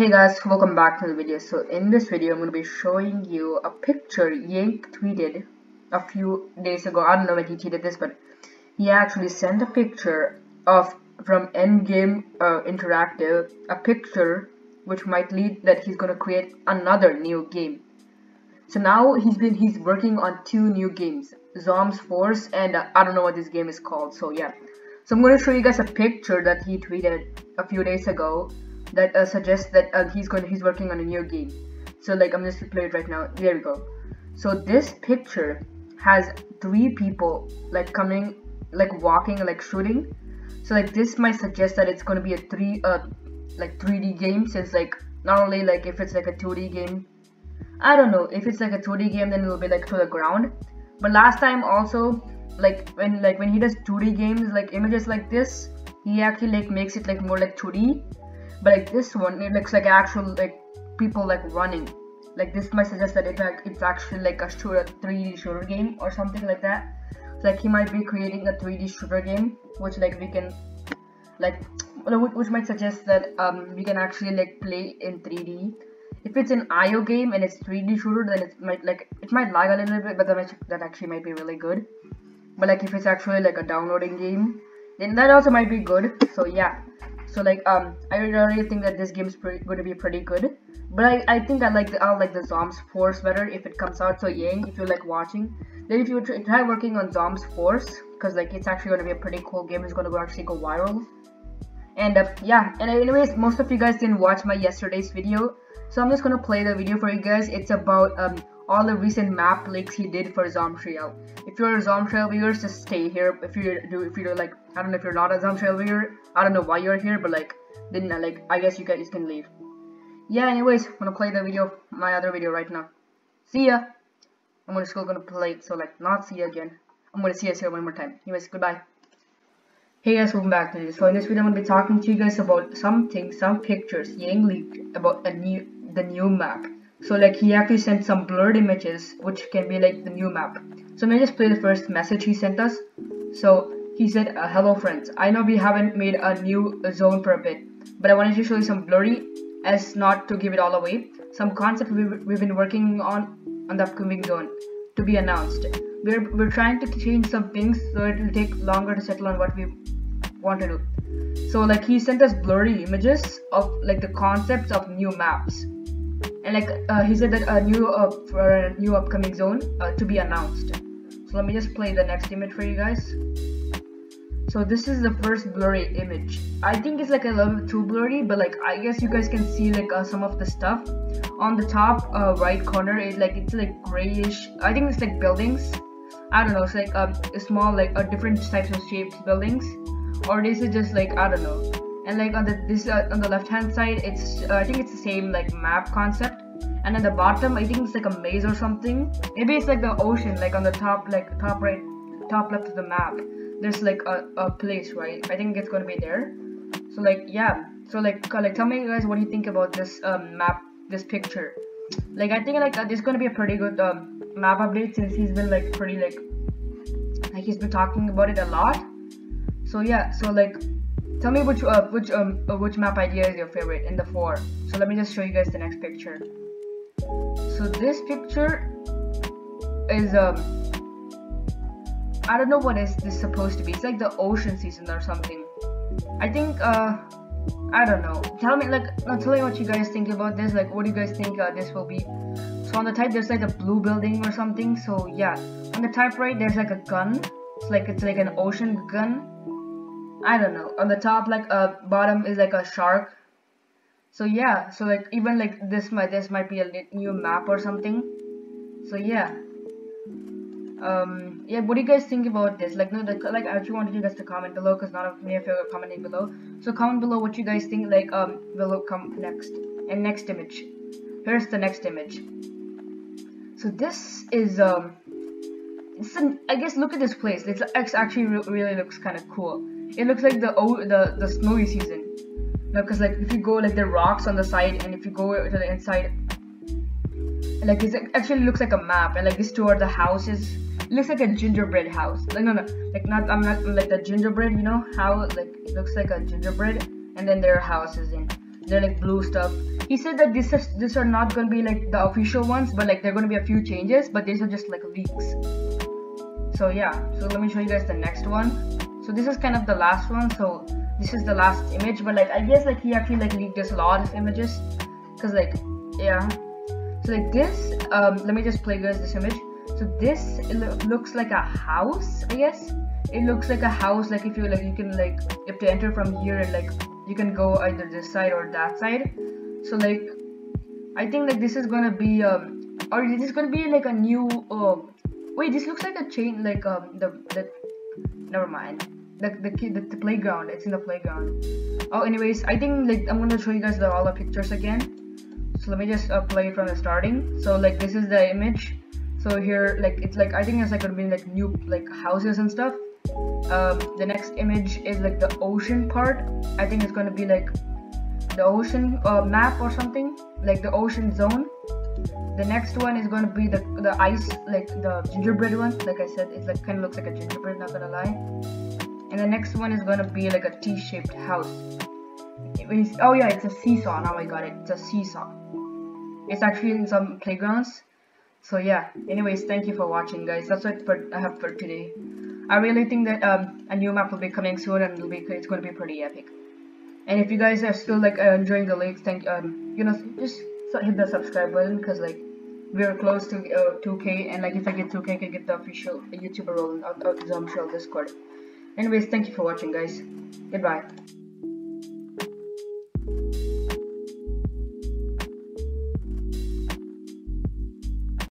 Hey guys, welcome back to the video. So in this video, I'm going to be showing you a picture Yang tweeted a few days ago. I don't know when he tweeted this, but he actually sent a picture of from Endgame uh, Interactive, a picture which might lead that he's going to create another new game. So now he's been he's working on two new games, Zombs Force and uh, I don't know what this game is called. So yeah, so I'm going to show you guys a picture that he tweeted a few days ago that uh, suggests that uh, he's going he's working on a new game. So like I'm just gonna play it right now. There we go. So this picture has three people like coming like walking like shooting. So like this might suggest that it's going to be a three uh like 3D game since like not only like if it's like a 2D game. I don't know if it's like a 2D game then it'll be like to the ground. But last time also like when like when he does 2D games like images like this he actually like makes it like more like 2D but like this one it looks like actual like people like running. Like this might suggest that it's like it's actually like a shooter 3d shooter game or something like that. So, like he might be creating a 3d shooter game which like we can like which might suggest that um we can actually like play in 3d if it's an io game and it's 3d shooter then it might like it might lag a little bit but that, that actually might be really good. But like if it's actually like a downloading game then that also might be good. So yeah so like um i really think that this game is going to be pretty good but I, I think I like the I like the Zombs Force better if it comes out. So Yang, if you like watching, then if you try working on Zombs Force, because like it's actually gonna be a pretty cool game. It's gonna actually go viral. And uh, yeah, and anyways, most of you guys didn't watch my yesterday's video, so I'm just gonna play the video for you guys. It's about um all the recent map leaks he did for Zombs Royale. If you're a Zombs Royale viewer, just stay here. If you do, if you're like, I don't know if you're not a Zombs Royale viewer, I don't know why you're here, but like, then uh, like, I guess you guys can leave. Yeah, anyways, I'm gonna play the video, my other video right now. See ya. I'm still gonna play so like, not see you again. I'm gonna see you here one more time. Anyways, goodbye. Hey guys, welcome back to this. So in this video, I'm gonna be talking to you guys about something, some pictures Yang leaked about a new, the new map. So like he actually sent some blurred images which can be like the new map. So let me just play the first message he sent us. So he said, uh, hello friends, I know we haven't made a new zone for a bit, but I wanted to show you some blurry as not to give it all away. Some concept we've, we've been working on on the upcoming zone to be announced. We're, we're trying to change some things so it will take longer to settle on what we want to do. So like he sent us blurry images of like the concepts of new maps like uh, he said that a new uh, for a new upcoming zone uh, to be announced. So let me just play the next image for you guys. So this is the first blurry image. I think it's like a little bit too blurry but like i guess you guys can see like uh, some of the stuff. On the top uh, right corner it like it's like grayish. I think it's like buildings. I don't know it's like um, a small like uh, different types of shaped buildings. Or this is just like i don't know. And like on the this uh, on the left hand side it's uh, i think it's same like map concept. And at the bottom i think it's like a maze or something. Maybe it's like the ocean like on the top like top right top left of the map. There's like a, a place right? I think it's gonna be there. So like yeah. So like like tell me guys what do you think about this um, map this picture? Like i think like uh, this is gonna be a pretty good um, map update since he's been like pretty like like he's been talking about it a lot. So yeah. So like Tell me which uh, which um uh, which map idea is your favorite in the four. So let me just show you guys the next picture. So this picture is um I don't know what is this supposed to be. It's like the ocean season or something. I think uh I don't know. Tell me like not tell me what you guys think about this. Like what do you guys think uh, this will be? So on the type there's like a blue building or something. So yeah, on the type right there's like a gun. It's like it's like an ocean gun I don't know. On the top, like uh, bottom is like a shark. So yeah, so like even like this might this might be a new map or something. So yeah. Um yeah, what do you guys think about this? Like no, like, like I actually wanted you guys to comment below because none of me are commenting below. So comment below what you guys think like um will come next. And next image. Here's the next image. So this is um it's an, I guess look at this place. It's actually really looks kind of cool it looks like the oh the the snowy season. Because like if you go like the rocks on the side and if you go to the inside like it actually looks like a map and like this two are the houses. It looks like a gingerbread house. Like no no like not i'm not like the gingerbread you know how like it looks like a gingerbread? And then there are houses in. They're like blue stuff. He said that this is these are not gonna be like the official ones but like they're gonna be a few changes but these are just like leaks. So yeah. So let me show you guys the next one so this is kind of the last one. So this is the last image but like i guess like he actually like leaked us a lot of images. Because like yeah. So like this um let me just play guys this image. So this lo looks like a house i guess. It looks like a house like if you like you can like have to enter from here and like you can go either this side or that side. So like i think like this is gonna be um or this is gonna be like a new uh wait this looks like a chain like um the the never mind. The the kid the, the playground. It's in the playground. Oh anyways i think like i'm gonna show you guys the all the pictures again. So let me just uh, play from the starting. So like this is the image. So here like it's like i think it's like gonna be like new like houses and stuff. Um, the next image is like the ocean part. I think it's gonna be like the ocean uh, map or something. Like the ocean zone the next one is going to be the the ice like the gingerbread one. Like i said it's like kind of looks like a gingerbread not gonna lie. And the next one is going to be like a t-shaped house. Oh yeah it's a seesaw. Now i got it it's a seesaw. It's actually in some playgrounds. So yeah. Anyways thank you for watching guys. That's what for, i have for today. I really think that um, a new map will be coming soon and it'll be it's going to be pretty epic. And if you guys are still like uh, enjoying the leaks thank um you know just hit the subscribe button because like we're close to uh, 2k and like if i get 2k i can get the official youtuber role on, on, on discord. Anyways thank you for watching guys. Goodbye